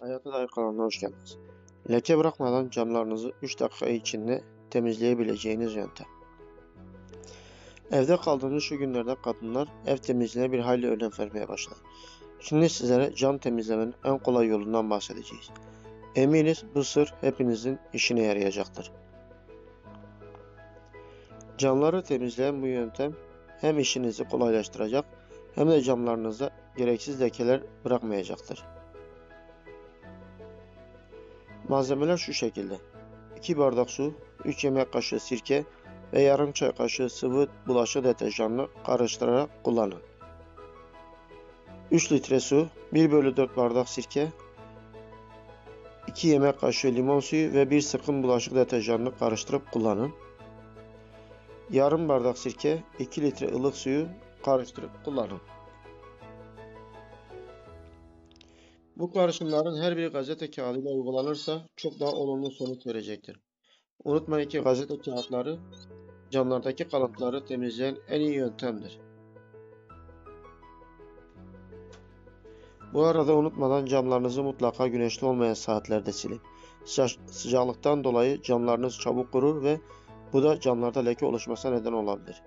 Hayata Dair kanalına hoş geldiniz. Leke bırakmadan camlarınızı 3 dakika içinde temizleyebileceğiniz yöntem. Evde kaldığımız şu günlerde kadınlar ev temizliğine bir hayli önem vermeye başladı. Şimdi sizlere cam temizlemenin en kolay yolundan bahsedeceğiz. Eminiz bu sır hepinizin işine yarayacaktır. Camları temizleyen bu yöntem hem işinizi kolaylaştıracak hem de camlarınıza gereksiz lekeler bırakmayacaktır. Malzemeler şu şekilde. 2 bardak su, 3 yemek kaşığı sirke ve yarım çay kaşığı sıvı bulaşık deterjanını karıştırarak kullanın. 3 litre su, 1 bölü 4 bardak sirke, 2 yemek kaşığı limon suyu ve 1 sıkım bulaşık deterjanını karıştırıp kullanın. Yarım bardak sirke, 2 litre ılık suyu karıştırıp kullanın. Bu karışımların her biri gazete kağıdıyla uygulanırsa çok daha olumlu sonuç verecektir. Unutmayın ki gazete kağıtları camlardaki kalıntıları temizleyen en iyi yöntemdir. Bu arada unutmadan camlarınızı mutlaka güneşli olmayan saatlerde silin. Sıca- sıcaklıktan dolayı camlarınız çabuk kurur ve bu da camlarda leke oluşmasına neden olabilir.